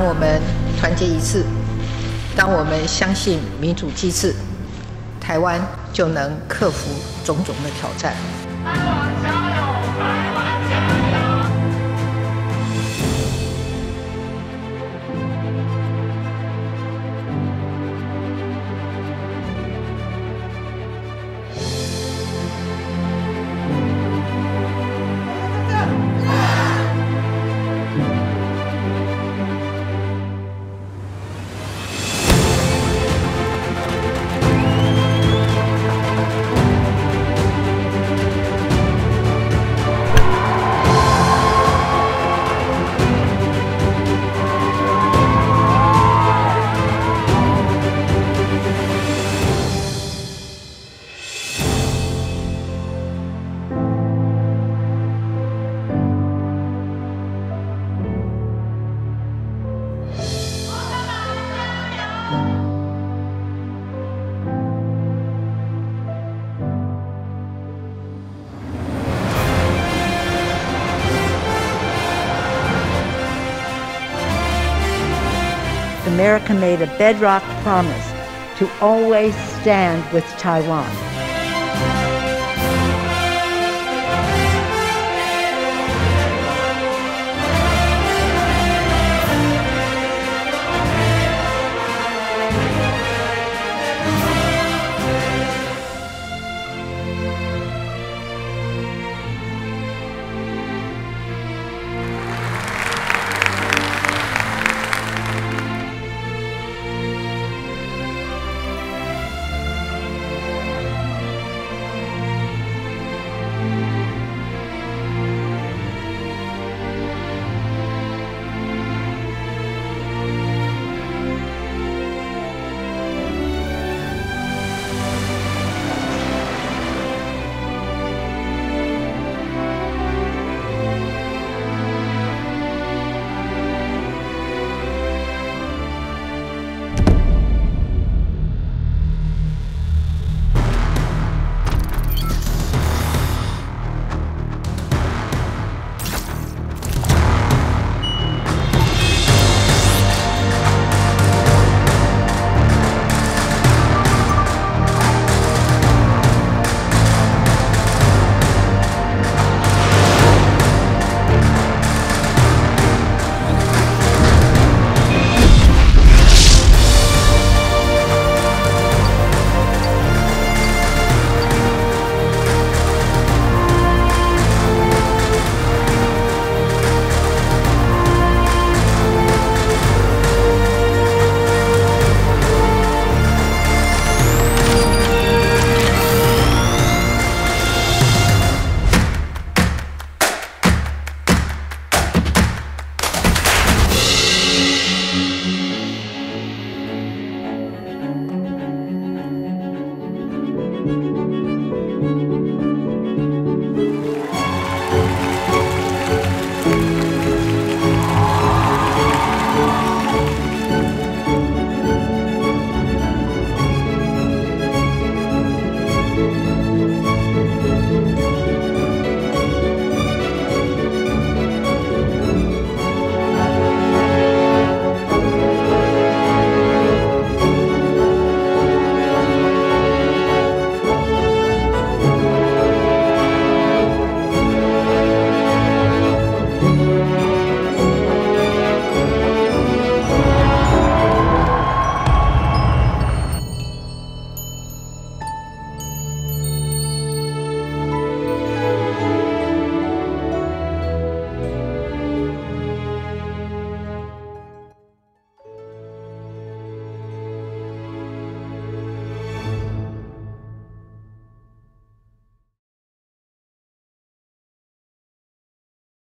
当我们团结一致，当我们相信民主机制，台湾就能克服种种的挑战。America made a bedrock promise to always stand with Taiwan.